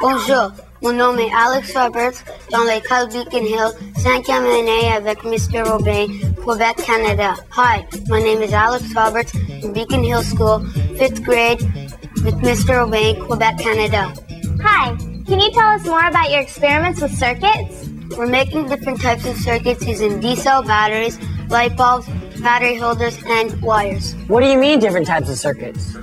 Bonjour, mon nom est Alex Roberts dans l'école Beacon Hill, cinquième année avec Mr. Robin, Quebec, Canada. Hi, my name is Alex Roberts in Beacon Hill School, fifth grade with Mr. Robin, Quebec, Canada. Hi, can you tell us more about your experiments with circuits? We're making different types of circuits using D-cell batteries, light bulbs, battery holders, and wires. What do you mean different types of circuits?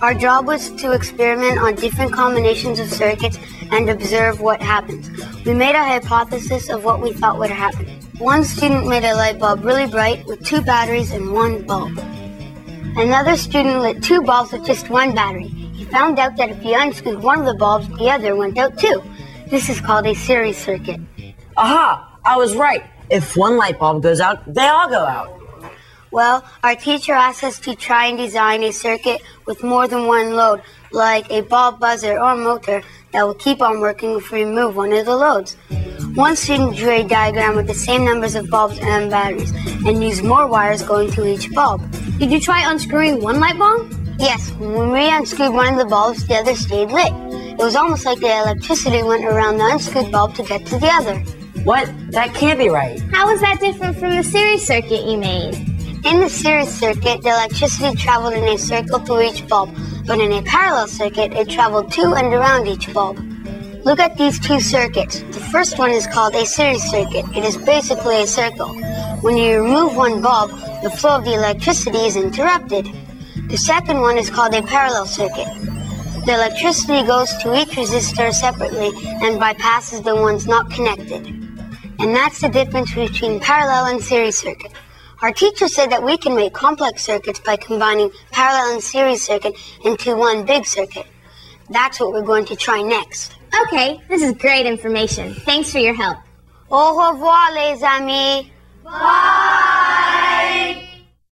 Our job was to experiment on different combinations of circuits and observe what happens. We made a hypothesis of what we thought would happen. One student made a light bulb really bright with two batteries and one bulb. Another student lit two bulbs with just one battery. He found out that if he unscrewed one of the bulbs, the other went out too. This is called a series circuit. Aha! I was right. If one light bulb goes out, they all go out. Well, our teacher asked us to try and design a circuit with more than one load, like a bulb buzzer or motor that will keep on working if we remove one of the loads. One student drew a diagram with the same numbers of bulbs and batteries and used more wires going to each bulb. Did you try unscrewing one light bulb? Yes, when we unscrewed one of the bulbs, the other stayed lit. It was almost like the electricity went around the unscrewed bulb to get to the other. What? That can't be right. How is that different from the series circuit you made? In the series circuit, the electricity traveled in a circle through each bulb, but in a parallel circuit, it traveled to and around each bulb. Look at these two circuits. The first one is called a series circuit. It is basically a circle. When you remove one bulb, the flow of the electricity is interrupted. The second one is called a parallel circuit. The electricity goes to each resistor separately and bypasses the ones not connected. And that's the difference between parallel and series circuit. Our teacher said that we can make complex circuits by combining parallel and series circuit into one big circuit. That's what we're going to try next. Okay, this is great information. Thanks for your help. Au revoir, les amis. Bye!